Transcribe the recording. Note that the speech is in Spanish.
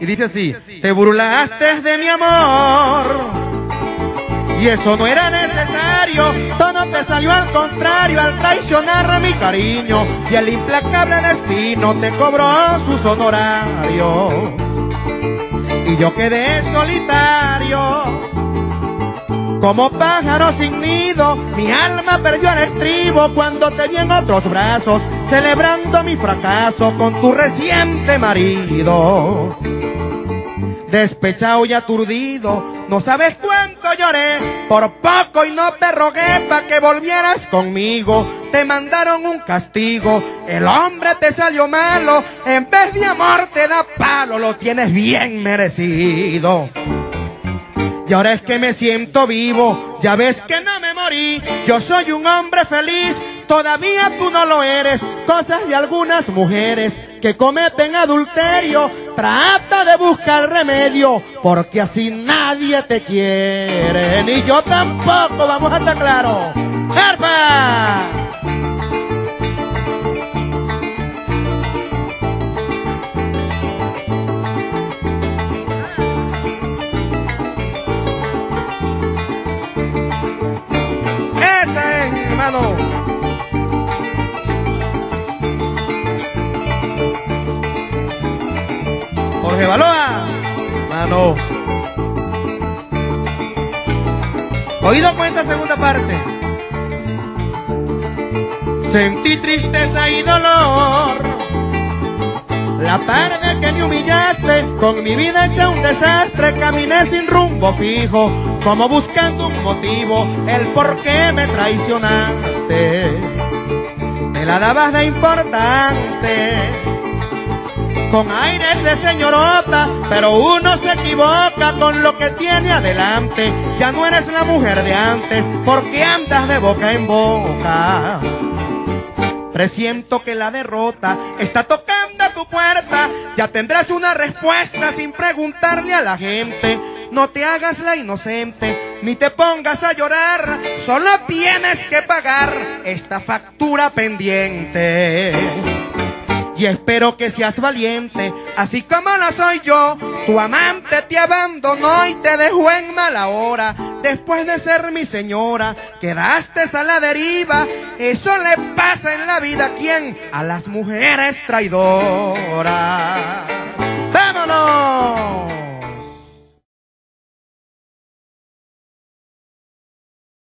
Y dice así, te burlaste de mi amor. Y eso no era necesario, todo te salió al contrario al traicionar a mi cariño y el implacable destino te cobró sus honorarios. Y yo quedé solitario, como pájaro sin nido, mi alma perdió el estribo cuando te vi en otros brazos, celebrando mi fracaso con tu reciente marido. Despechado y aturdido, no sabes cuánto lloré, por poco y no te rogué para que volvieras conmigo. Te mandaron un castigo, el hombre te salió malo, en vez de amor te da palo, lo tienes bien merecido. Y ahora es que me siento vivo, ya ves que no me morí, yo soy un hombre feliz, todavía tú no lo eres, cosas de algunas mujeres que cometen adulterio, trata de buscar remedio, porque así nadie te quiere, ni yo tampoco, vamos a estar claros. ¡Arpa! Jorge Baloa. Mano. Oído con esta segunda parte. Sentí tristeza y dolor. La tarde que me humillaste, con mi vida hecha un desastre, caminé sin rumbo fijo, como buscando un motivo, el por qué me traicionaste. Me la dabas de importante con aires de señorota, pero uno se equivoca con lo que tiene adelante. Ya no eres la mujer de antes, porque andas de boca en boca. Presiento que la derrota está tocando a tu puerta. Ya tendrás una respuesta sin preguntarle a la gente. No te hagas la inocente, ni te pongas a llorar. Solo tienes que pagar esta factura pendiente. Y espero que seas valiente, así como lo soy yo. Tu amante te abandonó y te dejó en mala hora. Después de ser mi señora, quedaste a la deriva. Eso le pasa en la vida, ¿quién? A las mujeres traidoras.